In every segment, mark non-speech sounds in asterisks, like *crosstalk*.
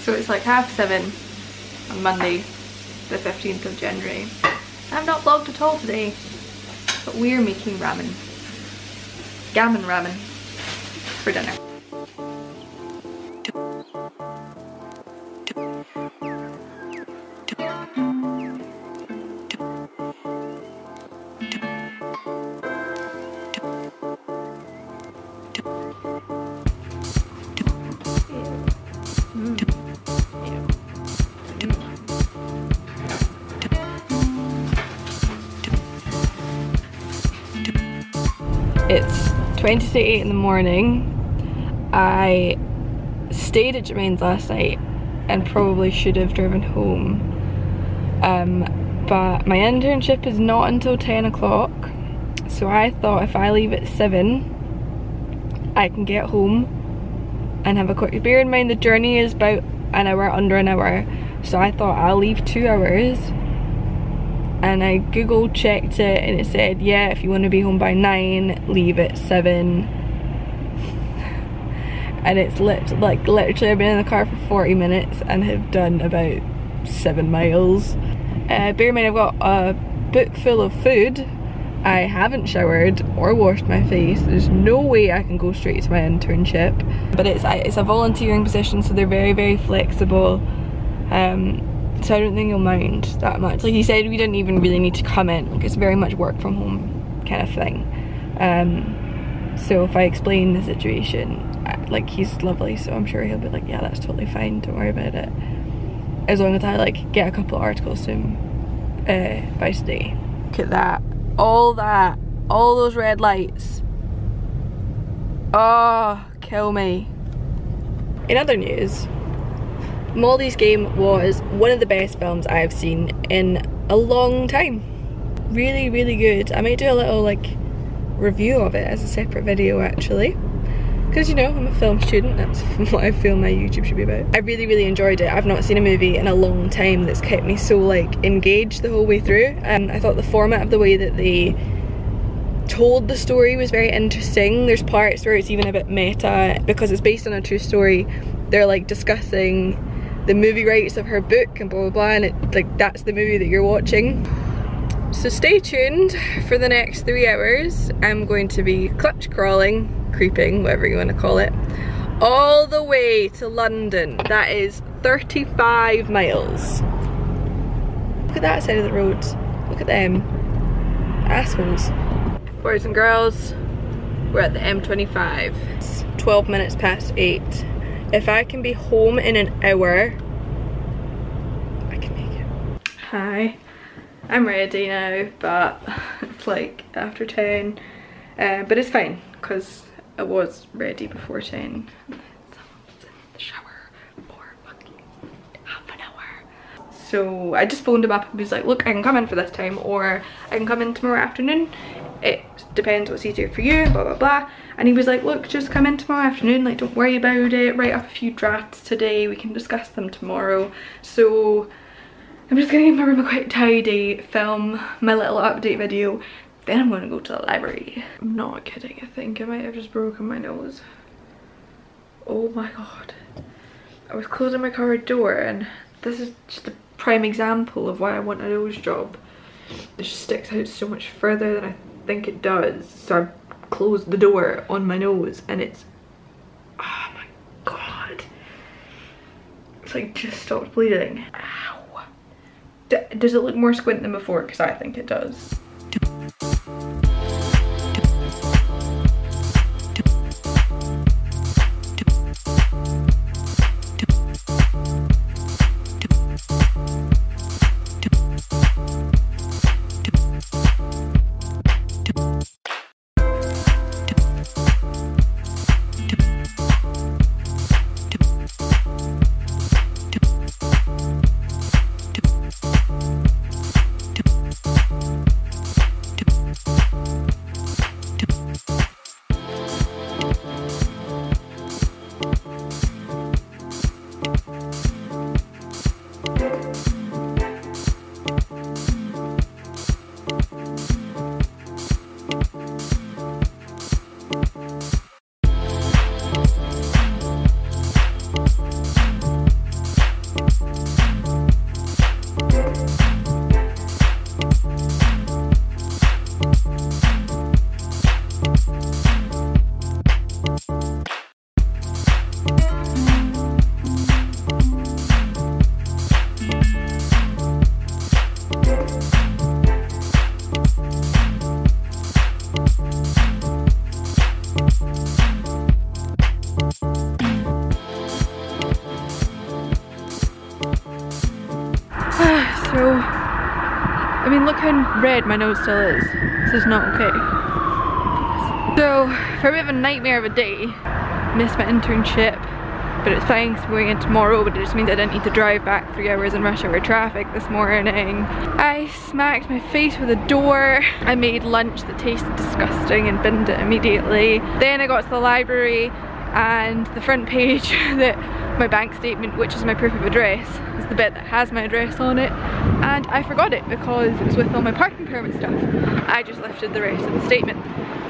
So it's like half seven on Monday, the 15th of January. I've not vlogged at all today, but we're making ramen. Gammon ramen for dinner. It's 20 to 8 in the morning. I stayed at Jermaine's last night and probably should have driven home. Um, but my internship is not until 10 o'clock. So I thought if I leave at 7, I can get home and have a quick, bear in mind the journey is about an hour, under an hour. So I thought I'll leave two hours and I google checked it and it said yeah if you want to be home by 9 leave at 7 *laughs* and it's lit like literally I've been in the car for 40 minutes and have done about 7 miles. Uh, bear in mind I've got a book full of food. I haven't showered or washed my face. There's no way I can go straight to my internship. But it's it's a volunteering position so they're very very flexible. Um, so I don't think you'll mind that much. Like he said, we didn't even really need to come in. Like it's very much work from home kind of thing. Um, so if I explain the situation, like he's lovely, so I'm sure he'll be like, yeah, that's totally fine. Don't worry about it. As long as I like get a couple of articles to him uh, by today. Look at that. All that. All those red lights. Oh, kill me. In other news, Molly's Game was one of the best films I've seen in a long time. Really, really good. I might do a little like review of it as a separate video actually. Because you know, I'm a film student, that's *laughs* what I feel my YouTube should be about. I really, really enjoyed it. I've not seen a movie in a long time that's kept me so like engaged the whole way through. And I thought the format of the way that they told the story was very interesting. There's parts where it's even a bit meta because it's based on a true story. They're like discussing the movie rights of her book and blah blah blah and it like that's the movie that you're watching. So stay tuned for the next three hours. I'm going to be clutch crawling creeping whatever you want to call it all the way to london. That is 35 miles. Look at that side of the road. Look at them assholes. Boys and girls we're at the m25 it's 12 minutes past 8 if I can be home in an hour, I can make it. Hi, I'm ready now, but it's like after 10. Uh, but it's fine, because I was ready before 10. So I just phoned him up and was like, look, I can come in for this time or I can come in tomorrow afternoon. It depends what's easier for you, blah, blah, blah. And he was like, look, just come in tomorrow afternoon. Like, don't worry about it. Write up a few drafts today. We can discuss them tomorrow. So I'm just gonna give my room a quick tidy, film my little update video. Then I'm gonna go to the library. I'm not kidding. I think I might have just broken my nose. Oh my God. I was closing my car door and this is just a prime example of why I want a nose job. It just sticks out so much further than I think it does. So I closed the door on my nose and it's, oh my god. It's like just stopped bleeding. Ow. D does it look more squint than before? Because I think it does. So, I mean look how red my nose still is. This is not okay. So, for a bit of a nightmare of a day, missed my internship, but it's fine because I'm going in tomorrow, but it just means I didn't need to drive back three hours in rush hour traffic this morning. I smacked my face with a door. I made lunch that tasted disgusting and binned it immediately. Then I got to the library and the front page *laughs* that my bank statement, which is my proof of address, is the bit that has my address on it. And I forgot it because it was with all my parking permit stuff. I just lifted the rest of the statement.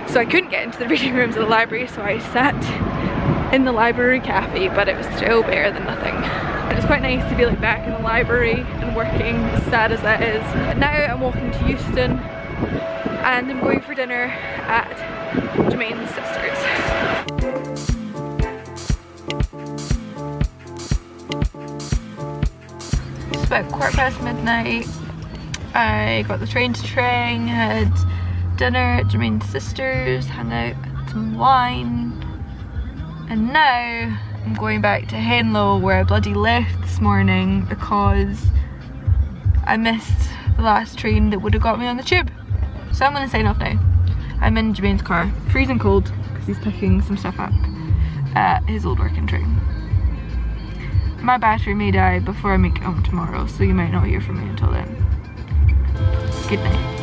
So I couldn't get into the *laughs* reading rooms of the library, so I sat in the library cafe, but it was still better than nothing. It was quite nice to be like back in the library and working, as sad as that is. Now I'm walking to Euston and I'm going for dinner at Jermaine's sister's. About quarter past midnight. I got the train to Tring, had dinner at Jermaine's sister's, hung out, had some wine, and now I'm going back to Henlow where I bloody left this morning because I missed the last train that would have got me on the tube. So I'm to sign off now. I'm in Jermaine's car, freezing cold because he's picking some stuff up at his old working train. My battery may die before I make it home tomorrow, so you might not hear from me until then. Good night.